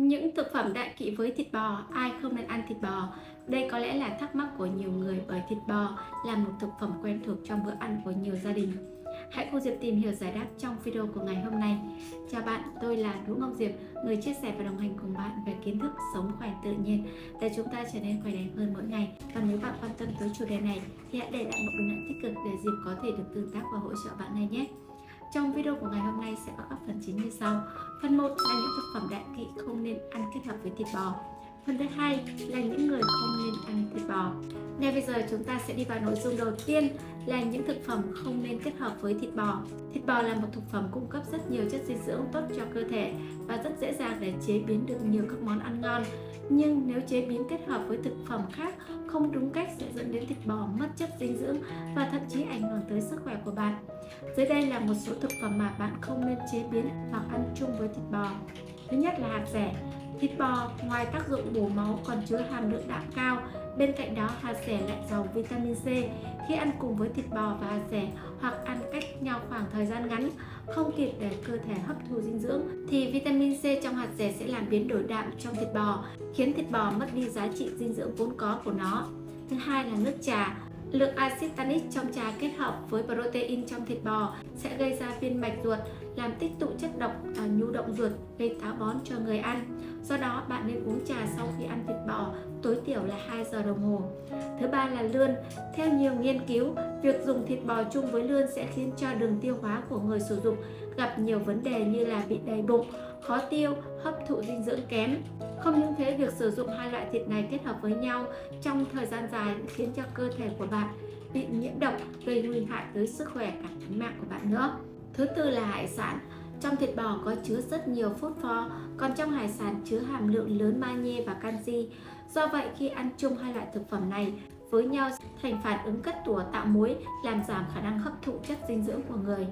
Những thực phẩm đại kỵ với thịt bò, ai không nên ăn thịt bò? Đây có lẽ là thắc mắc của nhiều người bởi thịt bò là một thực phẩm quen thuộc trong bữa ăn của nhiều gia đình. Hãy cùng Diệp tìm hiểu giải đáp trong video của ngày hôm nay. Chào bạn, tôi là Đỗ Ngọc Diệp, người chia sẻ và đồng hành cùng bạn về kiến thức sống khỏe tự nhiên để chúng ta trở nên khỏe đẹp hơn mỗi ngày. Và nếu bạn quan tâm tới chủ đề này thì hãy để lại một bình luận tích cực để Diệp có thể được tương tác và hỗ trợ bạn ngay nhé. Trong video của ngày hôm nay sẽ có các phần chính như sau. Phần 1 là những thực phẩm đại kỵ không nên ăn kết hợp với thịt bò. Phần thứ hai là những người không nên ăn thịt bò. Ngay bây giờ chúng ta sẽ đi vào nội dung đầu tiên là những thực phẩm không nên kết hợp với thịt bò. Thịt bò là một thực phẩm cung cấp rất nhiều chất dinh dưỡng tốt cho cơ thể và rất chế biến được nhiều các món ăn ngon. Nhưng nếu chế biến kết hợp với thực phẩm khác không đúng cách sẽ dẫn đến thịt bò mất chất dinh dưỡng và thậm chí ảnh hưởng tới sức khỏe của bạn. Dưới đây là một số thực phẩm mà bạn không nên chế biến hoặc ăn chung với thịt bò. Thứ nhất là hạt rẻ. Thịt bò ngoài tác dụng bổ máu còn chứa hàm lượng đạm cao, bên cạnh đó hạt rẻ lại giàu vitamin C. Khi ăn cùng với thịt bò và hạt rẻ hoặc ăn cách nhau khoảng thời gian ngắn, không kịp để cơ thể hấp thu dinh dưỡng thì vitamin C trong hạt rẻ sẽ làm biến đổi đạm trong thịt bò, khiến thịt bò mất đi giá trị dinh dưỡng vốn có của nó. Thứ hai là nước trà. Lượng axit tannic trong trà kết hợp với protein trong thịt bò sẽ gây ra viên mạch ruột, làm tích tụ chất độc ở nhu động ruột, gây táo bón cho người ăn. Do đó, bạn nên uống trà sau khi ăn thịt bò, tối thiểu là 2 giờ đồng hồ. Thứ ba là lươn. Theo nhiều nghiên cứu, việc dùng thịt bò chung với lươn sẽ khiến cho đường tiêu hóa của người sử dụng gặp nhiều vấn đề như là bị đầy bụng, khó tiêu, hấp thụ dinh dưỡng kém. Không những thế, việc sử dụng hai loại thịt này kết hợp với nhau trong thời gian dài khiến cho cơ thể của bạn bị nhiễm độc, gây nguy hại tới sức khỏe cả tính mạng của bạn nữa. Thứ tư là hải sản. Trong thịt bò có chứa rất nhiều phốt pho, còn trong hải sản chứa hàm lượng lớn magie và canxi. Do vậy khi ăn chung hai loại thực phẩm này với nhau thành phản ứng cất tủa tạo muối làm giảm khả năng hấp thụ chất dinh dưỡng của người.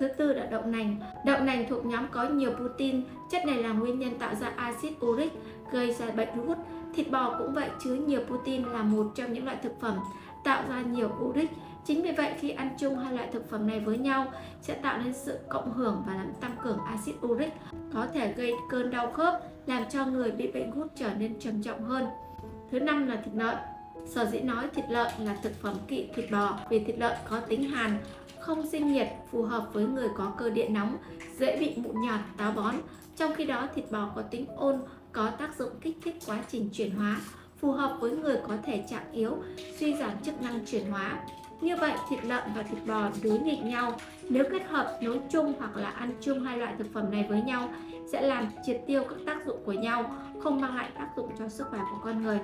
Thứ tư là đậu nành. Đậu nành thuộc nhóm có nhiều protein, chất này là nguyên nhân tạo ra axit uric gây ra bệnh gút. Thịt bò cũng vậy chứa nhiều protein là một trong những loại thực phẩm tạo ra nhiều uric. Chính vì vậy khi ăn chung hai loại thực phẩm này với nhau sẽ tạo nên sự cộng hưởng và làm tăng cường axit uric, có thể gây cơn đau khớp, làm cho người bị bệnh gút trở nên trầm trọng hơn. Thứ năm là thịt lợn. Sở dĩ nói thịt lợn là thực phẩm kỵ thịt bò vì thịt lợn có tính hàn, không sinh nhiệt, phù hợp với người có cơ địa nóng, dễ bị mụn nhọt, táo bón. Trong khi đó thịt bò có tính ôn, có tác dụng kích thích quá trình chuyển hóa, phù hợp với người có thể trạng yếu, suy giảm chức năng chuyển hóa. Như vậy, thịt lợn và thịt bò đối nghịch nhau. Nếu kết hợp nấu chung hoặc là ăn chung hai loại thực phẩm này với nhau sẽ làm triệt tiêu các tác dụng của nhau, không mang lại tác dụng cho sức khỏe của con người.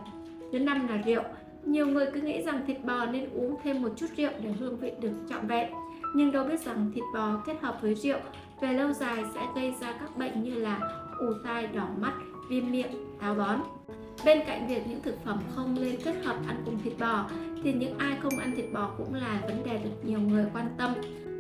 Thứ năm là rượu. Nhiều người cứ nghĩ rằng thịt bò nên uống thêm một chút rượu để hương vị được trọn vẹn. Nhưng đâu biết rằng thịt bò kết hợp với rượu về lâu dài sẽ gây ra các bệnh như là ù tai, đỏ mắt, viêm miệng, táo bón. Bên cạnh việc những thực phẩm không nên kết hợp ăn uống bò, thì những ai không ăn thịt bò cũng là vấn đề được nhiều người quan tâm.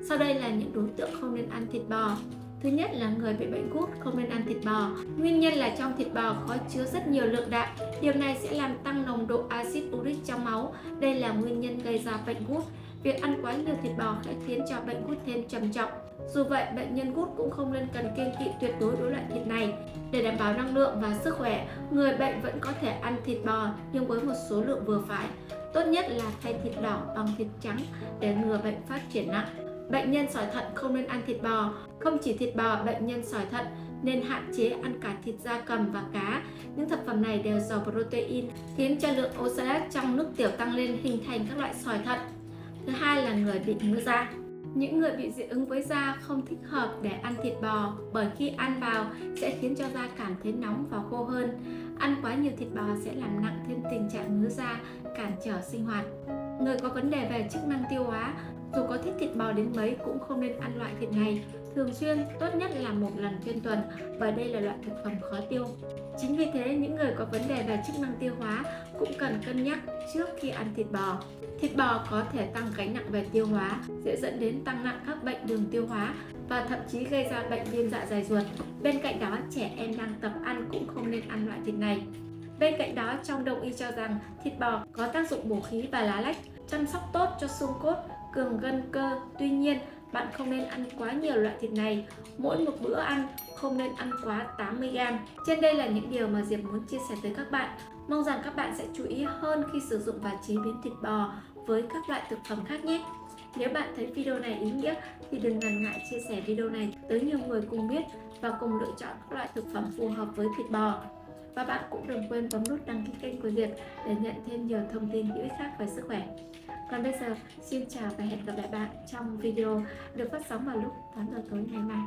Sau đây là những đối tượng không nên ăn thịt bò. Thứ nhất là người bị bệnh gút, không nên ăn thịt bò. Nguyên nhân là trong thịt bò có chứa rất nhiều lượng đạm. Điều này sẽ làm tăng nồng độ axit uric trong máu. Đây là nguyên nhân gây ra bệnh gút. Việc ăn quá nhiều thịt bò sẽ khiến cho bệnh gút thêm trầm trọng. Dù vậy, bệnh nhân gút cũng không nên cần kiêng kỵ tuyệt đối đối loại thịt này. Để đảm bảo năng lượng và sức khỏe, người bệnh vẫn có thể ăn thịt bò nhưng với một số lượng vừa phải. Tốt nhất là thay thịt đỏ bằng thịt trắng để ngừa bệnh phát triển nặng. Bệnh nhân sỏi thận không nên ăn thịt bò. Không chỉ thịt bò, bệnh nhân sỏi thận nên hạn chế ăn cả thịt da cầm và cá. Những thực phẩm này đều giàu protein, khiến cho lượng oxalat trong nước tiểu tăng lên hình thành các loại sỏi thận. Thứ hai là người bị ngứa da. Những người bị dị ứng với da không thích hợp để ăn thịt bò bởi khi ăn vào sẽ khiến cho da cảm thấy nóng và khô hơn. Ăn quá nhiều thịt bò sẽ làm nặng thêm tình trạng ngứa da, cản trở sinh hoạt. Người có vấn đề về chức năng tiêu hóa, dù có thích thịt bò đến mấy cũng không nên ăn loại thịt này. Thường xuyên, tốt nhất là một lần trên tuần và đây là loại thực phẩm khó tiêu. Chính vì thế, những người có vấn đề về chức năng tiêu hóa cũng cần cân nhắc trước khi ăn thịt bò. Thịt bò có thể tăng gánh nặng về tiêu hóa, dễ dẫn đến tăng nặng các bệnh đường tiêu hóa và thậm chí gây ra bệnh viêm dạ dày ruột. Bên cạnh đó, trẻ em đang tập ăn cũng không nên ăn loại thịt này. Bên cạnh đó, trong đông y cho rằng thịt bò có tác dụng bổ khí và lá lách, chăm sóc tốt cho xương cốt, cường gân cơ. Tuy nhiên, bạn không nên ăn quá nhiều loại thịt này. Mỗi một bữa ăn, không nên ăn quá 80g. Trên đây là những điều mà Diệp muốn chia sẻ tới các bạn. Mong rằng các bạn sẽ chú ý hơn khi sử dụng và chế biến thịt bò với các loại thực phẩm khác nhé. Nếu bạn thấy video này ý nghĩa, thì đừng ngần ngại chia sẻ video này tới nhiều người cùng biết và cùng lựa chọn các loại thực phẩm phù hợp với thịt bò. Và bạn cũng đừng quên bấm nút đăng ký kênh của Diệp để nhận thêm nhiều thông tin hữu ích khác về sức khỏe. Còn bây giờ, xin chào và hẹn gặp lại bạn trong video được phát sóng vào lúc 8 giờ tối ngày mai.